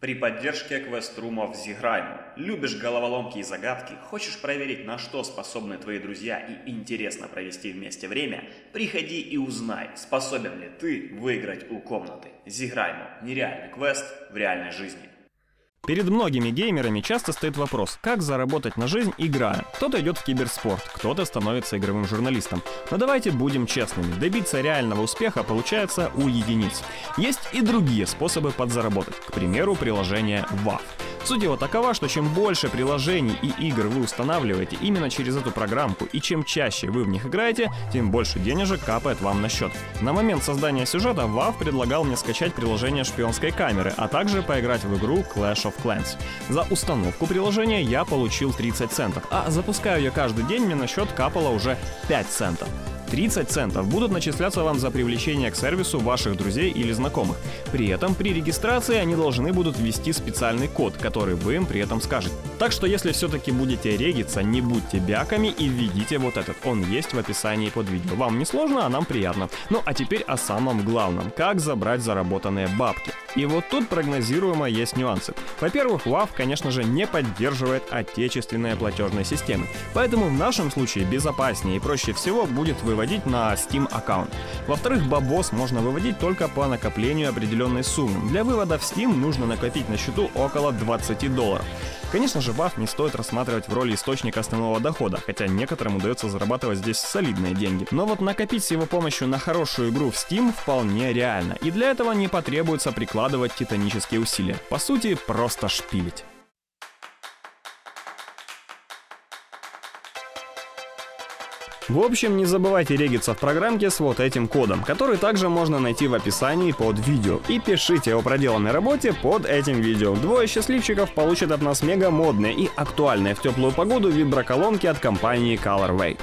При поддержке квеструмов Зиграймо. Любишь головоломки и загадки? Хочешь проверить, на что способны твои друзья и интересно провести вместе время? Приходи и узнай, способен ли ты выиграть у комнаты. Зиграймо. Нереальный квест в реальной жизни. Перед многими геймерами часто стоит вопрос, как заработать на жизнь играя. Кто-то идет в киберспорт, кто-то становится игровым журналистом. Но давайте будем честными, добиться реального успеха получается у единиц. Есть и другие способы подзаработать, к примеру, приложение WAF. Суть его такова, что чем больше приложений и игр вы устанавливаете именно через эту программку, и чем чаще вы в них играете, тем больше денежек капает вам на счет. На момент создания сюжета WAV предлагал мне скачать приложение шпионской камеры, а также поиграть в игру Clash of Clans. За установку приложения я получил 30 центов, а запуская ее каждый день, мне на счет капало уже 5 центов. 30 центов будут начисляться вам за привлечение к сервису ваших друзей или знакомых. При этом при регистрации они должны будут ввести специальный код, который вы им при этом скажете. Так что если все-таки будете региться, не будьте бяками и введите вот этот. Он есть в описании под видео. Вам не сложно, а нам приятно. Ну а теперь о самом главном. Как забрать заработанные бабки. И вот тут прогнозируемо есть нюансы. Во-первых, WAV, конечно же, не поддерживает отечественные платежные системы. Поэтому в нашем случае безопаснее и проще всего будет выводить на Steam аккаунт. Во-вторых, бабос можно выводить только по накоплению определенной суммы. Для вывода в Steam нужно накопить на счету около 20 долларов. Конечно же, BAF не стоит рассматривать в роли источника основного дохода, хотя некоторым удается зарабатывать здесь солидные деньги. Но вот накопить с его помощью на хорошую игру в Steam вполне реально, и для этого не потребуется прикладывать титанические усилия. По сути, просто шпилить. В общем, не забывайте региться в программке с вот этим кодом, который также можно найти в описании под видео. И пишите о проделанной работе под этим видео. Двое счастливчиков получат от нас мега модные и актуальные в теплую погоду виброколонки от компании Colorway.